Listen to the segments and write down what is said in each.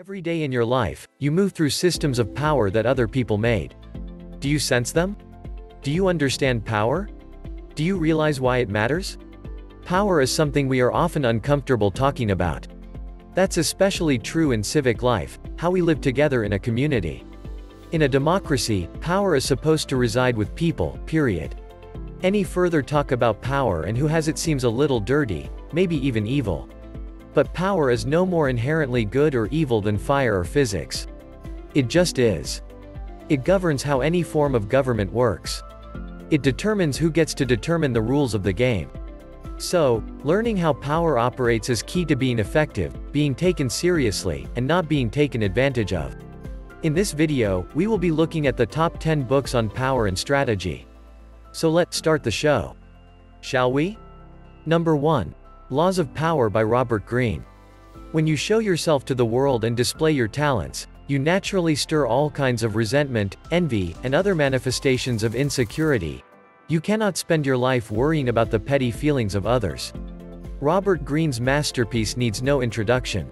Every day in your life, you move through systems of power that other people made. Do you sense them? Do you understand power? Do you realize why it matters? Power is something we are often uncomfortable talking about. That's especially true in civic life, how we live together in a community. In a democracy, power is supposed to reside with people, period. Any further talk about power and who has it seems a little dirty, maybe even evil. But power is no more inherently good or evil than fire or physics. It just is. It governs how any form of government works. It determines who gets to determine the rules of the game. So, learning how power operates is key to being effective, being taken seriously, and not being taken advantage of. In this video, we will be looking at the top 10 books on power and strategy. So let's start the show. Shall we? Number 1. Laws of Power by Robert Greene. When you show yourself to the world and display your talents, you naturally stir all kinds of resentment, envy, and other manifestations of insecurity, you cannot spend your life worrying about the petty feelings of others. Robert Greene's masterpiece needs no introduction.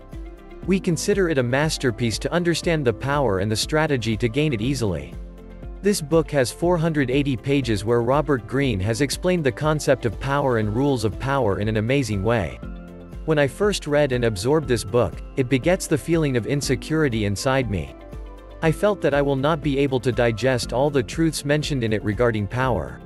We consider it a masterpiece to understand the power and the strategy to gain it easily. This book has 480 pages where Robert Greene has explained the concept of power and rules of power in an amazing way. When I first read and absorbed this book, it begets the feeling of insecurity inside me. I felt that I will not be able to digest all the truths mentioned in it regarding power.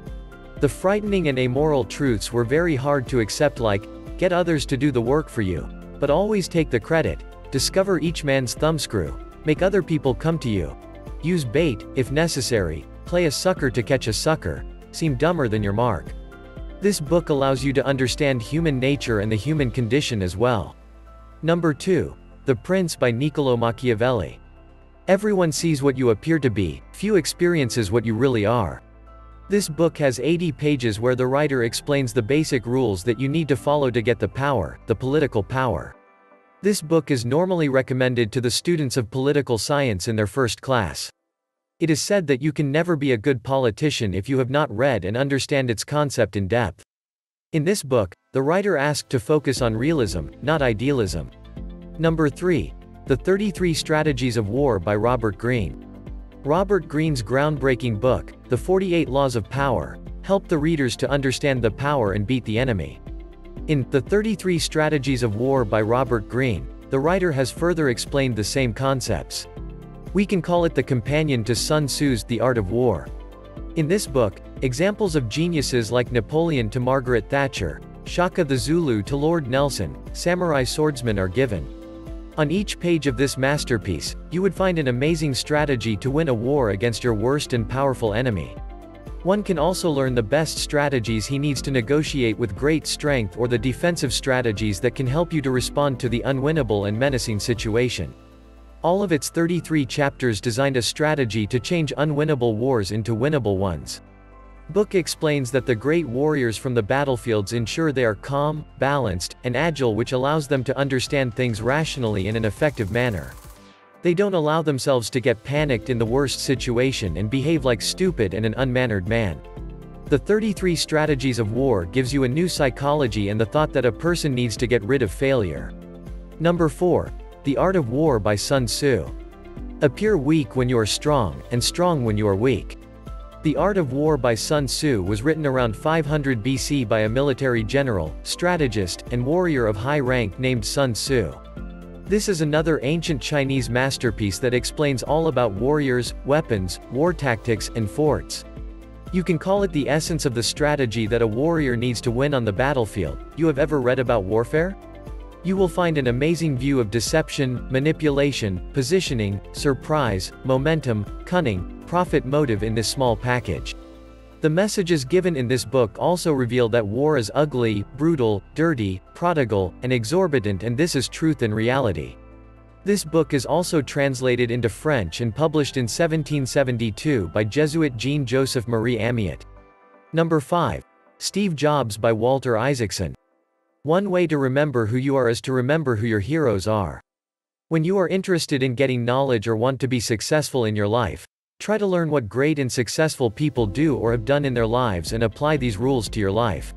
The frightening and amoral truths were very hard to accept like, get others to do the work for you, but always take the credit, discover each man's thumbscrew, make other people come to you. Use bait, if necessary, play a sucker to catch a sucker, seem dumber than your mark. This book allows you to understand human nature and the human condition as well. Number 2. The Prince by Niccolo Machiavelli. Everyone sees what you appear to be, few experiences what you really are. This book has 80 pages where the writer explains the basic rules that you need to follow to get the power, the political power. This book is normally recommended to the students of political science in their first class. It is said that you can never be a good politician if you have not read and understand its concept in depth. In this book, the writer asked to focus on realism, not idealism. Number 3. The 33 Strategies of War by Robert Greene. Robert Greene's groundbreaking book, The 48 Laws of Power, helped the readers to understand the power and beat the enemy. In The 33 Strategies of War by Robert Greene, the writer has further explained the same concepts. We can call it the companion to Sun Tzu's The Art of War. In this book, examples of geniuses like Napoleon to Margaret Thatcher, Shaka the Zulu to Lord Nelson, samurai swordsmen are given. On each page of this masterpiece, you would find an amazing strategy to win a war against your worst and powerful enemy. One can also learn the best strategies he needs to negotiate with great strength or the defensive strategies that can help you to respond to the unwinnable and menacing situation. All of its 33 chapters designed a strategy to change unwinnable wars into winnable ones. Book explains that the great warriors from the battlefields ensure they are calm, balanced, and agile which allows them to understand things rationally in an effective manner. They don't allow themselves to get panicked in the worst situation and behave like stupid and an unmannered man. The 33 Strategies of War gives you a new psychology and the thought that a person needs to get rid of failure. Number 4. The Art of War by Sun Tzu. Appear weak when you are strong, and strong when you are weak. The Art of War by Sun Tzu was written around 500 BC by a military general, strategist, and warrior of high rank named Sun Tzu. This is another ancient Chinese masterpiece that explains all about warriors, weapons, war tactics, and forts. You can call it the essence of the strategy that a warrior needs to win on the battlefield. You have ever read about warfare? You will find an amazing view of deception, manipulation, positioning, surprise, momentum, cunning, profit motive in this small package. The messages given in this book also reveal that war is ugly, brutal, dirty, prodigal, and exorbitant and this is truth and reality. This book is also translated into French and published in 1772 by Jesuit Jean-Joseph Marie Amiot. Number 5. Steve Jobs by Walter Isaacson. One way to remember who you are is to remember who your heroes are. When you are interested in getting knowledge or want to be successful in your life, Try to learn what great and successful people do or have done in their lives and apply these rules to your life.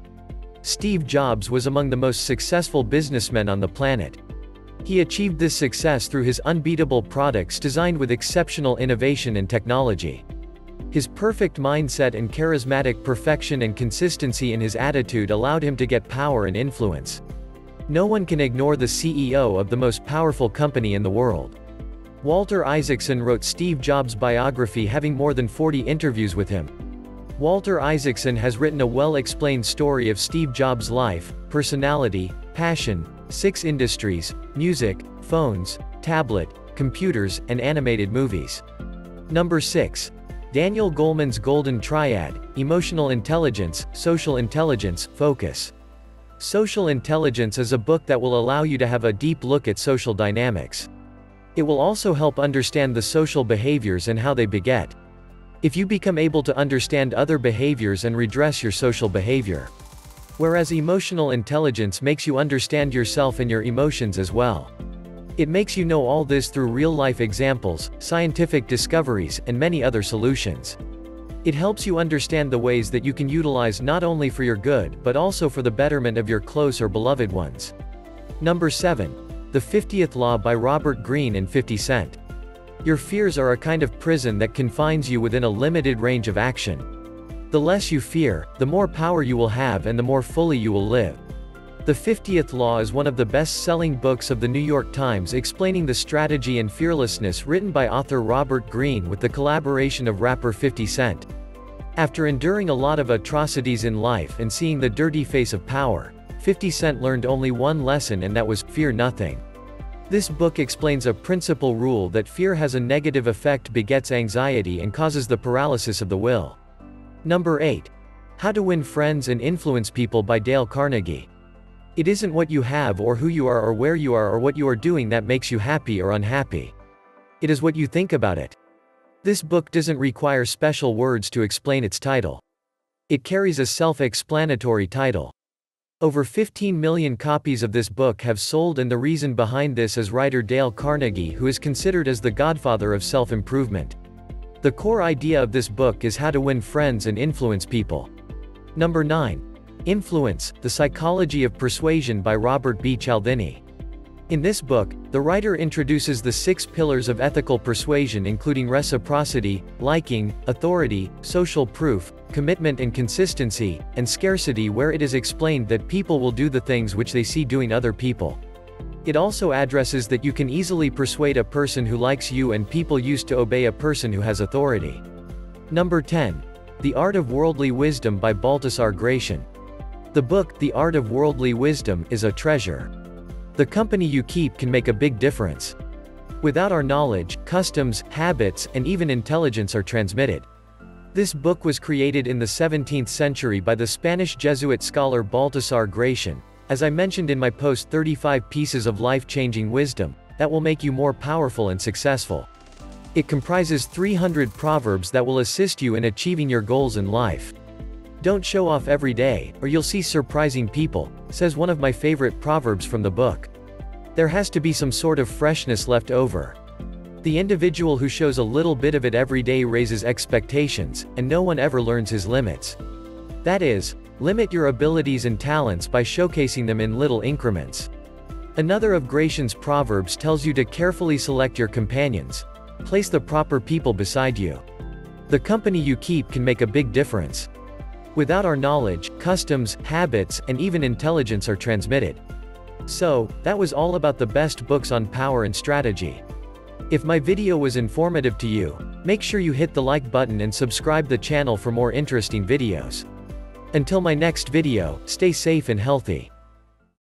Steve Jobs was among the most successful businessmen on the planet. He achieved this success through his unbeatable products designed with exceptional innovation and technology. His perfect mindset and charismatic perfection and consistency in his attitude allowed him to get power and influence. No one can ignore the CEO of the most powerful company in the world. Walter Isaacson wrote Steve Jobs' biography having more than 40 interviews with him. Walter Isaacson has written a well-explained story of Steve Jobs' life, personality, passion, six industries, music, phones, tablet, computers, and animated movies. Number 6. Daniel Goleman's Golden Triad, Emotional Intelligence, Social Intelligence, Focus. Social Intelligence is a book that will allow you to have a deep look at social dynamics. It will also help understand the social behaviors and how they beget. If you become able to understand other behaviors and redress your social behavior. Whereas emotional intelligence makes you understand yourself and your emotions as well. It makes you know all this through real-life examples, scientific discoveries, and many other solutions. It helps you understand the ways that you can utilize not only for your good but also for the betterment of your close or beloved ones. Number 7. The 50th Law by Robert Greene and 50 Cent. Your fears are a kind of prison that confines you within a limited range of action. The less you fear, the more power you will have and the more fully you will live. The 50th Law is one of the best-selling books of the New York Times explaining the strategy and fearlessness written by author Robert Greene with the collaboration of rapper 50 Cent. After enduring a lot of atrocities in life and seeing the dirty face of power, 50 Cent learned only one lesson and that was, fear nothing. This book explains a principal rule that fear has a negative effect begets anxiety and causes the paralysis of the will. Number 8. How to Win Friends and Influence People by Dale Carnegie. It isn't what you have or who you are or where you are or what you are doing that makes you happy or unhappy. It is what you think about it. This book doesn't require special words to explain its title. It carries a self-explanatory title. Over 15 million copies of this book have sold and the reason behind this is writer Dale Carnegie who is considered as the godfather of self-improvement. The core idea of this book is how to win friends and influence people. Number 9. Influence, The Psychology of Persuasion by Robert B. Cialdini. In this book, the writer introduces the six pillars of ethical persuasion including reciprocity, liking, authority, social proof, commitment and consistency, and scarcity where it is explained that people will do the things which they see doing other people. It also addresses that you can easily persuade a person who likes you and people used to obey a person who has authority. Number 10. The Art of Worldly Wisdom by Baltasar Gracian. The book, The Art of Worldly Wisdom, is a treasure. The company you keep can make a big difference. Without our knowledge, customs, habits, and even intelligence are transmitted. This book was created in the 17th century by the Spanish Jesuit scholar Baltasar Gracian, as I mentioned in my post 35 pieces of life-changing wisdom, that will make you more powerful and successful. It comprises 300 proverbs that will assist you in achieving your goals in life. Don't show off every day, or you'll see surprising people, says one of my favorite proverbs from the book. There has to be some sort of freshness left over. The individual who shows a little bit of it every day raises expectations, and no one ever learns his limits. That is, limit your abilities and talents by showcasing them in little increments. Another of Gracian's proverbs tells you to carefully select your companions. Place the proper people beside you. The company you keep can make a big difference. Without our knowledge, customs, habits, and even intelligence are transmitted. So, that was all about the best books on power and strategy. If my video was informative to you, make sure you hit the like button and subscribe the channel for more interesting videos. Until my next video, stay safe and healthy.